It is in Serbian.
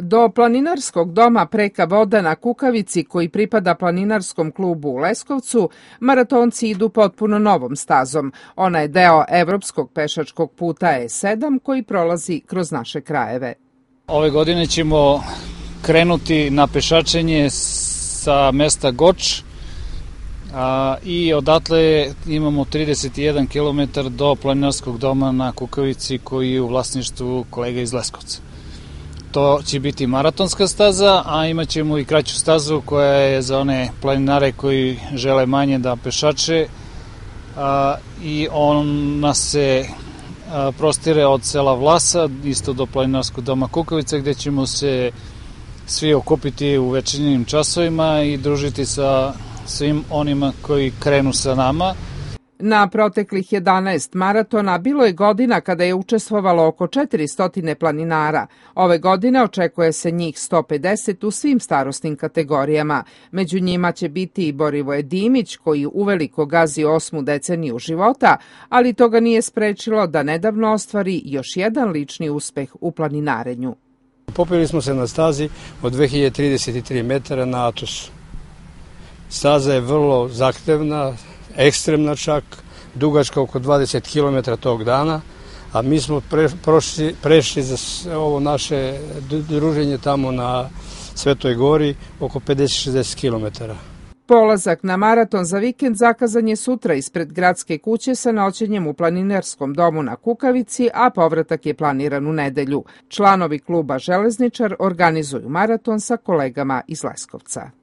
Do planinarskog doma Preka voda na Kukavici, koji pripada planinarskom klubu u Leskovcu, maratonci idu potpuno novom stazom. Ona je deo Evropskog pešačkog puta E7 koji prolazi kroz naše krajeve. Ove godine ćemo krenuti na pešačenje sa mesta Goč a, i odatle imamo 31 km do planinarskog doma na Kukavici koji je u vlasništvu kolega iz Leskovca. To će biti maratonska staza, a imat ćemo i kraću stazu koja je za one planinare koji žele manje da pešače a, i ona se a, prostire od sela Vlasa isto do planinarskog doma Kukovica gde ćemo se svi okupiti u večernjim časovima i družiti sa svim onima koji krenu sa nama. Na proteklih 11 maratona bilo je godina kada je učestvovalo oko 400 planinara. Ove godine očekuje se njih 150 u svim starostnim kategorijama. Među njima će biti i Borivoje Dimić koji uveliko gazi osmu deceniju života, ali to ga nije sprečilo da nedavno ostvari još jedan lični uspeh u planinarenju. Popili smo se na stazi od 2033 metara na Atosu. Staza je vrlo zahtevna, ekstremna čak, dugačka oko 20 km tog dana, a mi smo pre, prošli, prešli za ovo naše druženje tamo na Svetoj gori oko 50-60 km. Polazak na maraton za vikend zakazan je sutra ispred gradske kuće sa noćenjem u planinarskom domu na Kukavici, a povratak je planiran u nedelju. Članovi kluba Železničar organizuju maraton sa kolegama iz Leskovca.